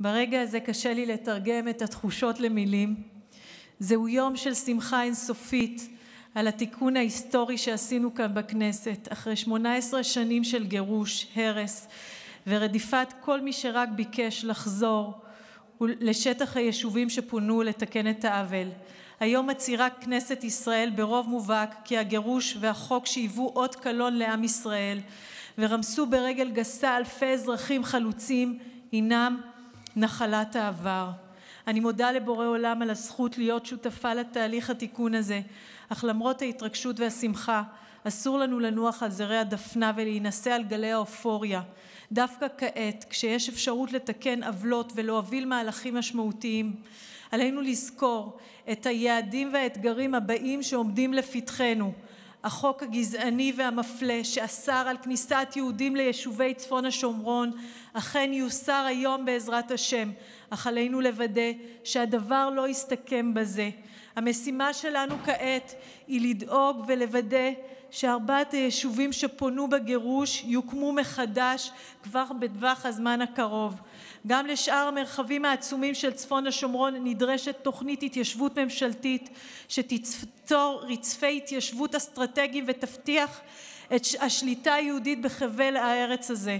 ברגע הזה קשה לי לתרגם את התחושות למילים. זהו יום של שמחה אינסופית על התיקון ההיסטורי שעשינו כאן בכנסת, אחרי 18 שנים של גירוש, הרס ורדיפת כל מי שרק ביקש לחזור לשטח היישובים שפונו לתקן את העוול. היום מצהירה כנסת ישראל ברוב מובהק כי הגירוש והחוק שהיוו אות קלון לעם ישראל ורמסו ברגל גסה אלפי אזרחים חלוצים הינם נחלת העבר. אני מודה לבורא עולם על הזכות להיות שותפה לתהליך התיקון הזה, אך למרות ההתרגשות והשמחה, אסור לנו לנוח על זרי הדפנה ולהינשא על גלי האופוריה. דווקא כעת, כשיש אפשרות לתקן עוולות ולהוביל מהלכים משמעותיים, עלינו לזכור את היעדים והאתגרים הבאים שעומדים לפתחנו. החוק הגזעני והמפלה שאסר על כניסת יהודים ליישובי צפון השומרון אכן יוסר היום בעזרת השם, אך עלינו לוודא שהדבר לא יסתכם בזה. המשימה שלנו כעת היא לדאוג ולוודא שארבעת היישובים שפונו בגירוש יוקמו מחדש כבר בטווח הזמן הקרוב. גם לשאר המרחבים העצומים של צפון השומרון נדרשת תוכנית התיישבות ממשלתית שתיצור רצפי התיישבות אסטרטגיים ותבטיח את השליטה היהודית בחבל הארץ הזה.